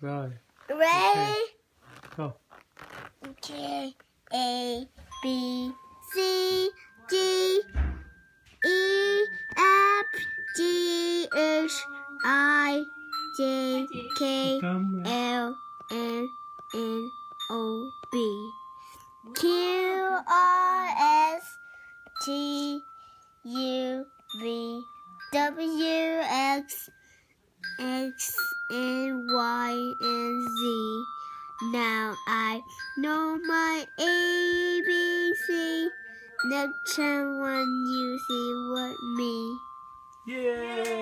Right. Ready? Go. K A B C D E F G H I J K. L N N O B Q R S T U V W X X and Y and Z. Now I know my ABC. Next time when you see what me. Yay!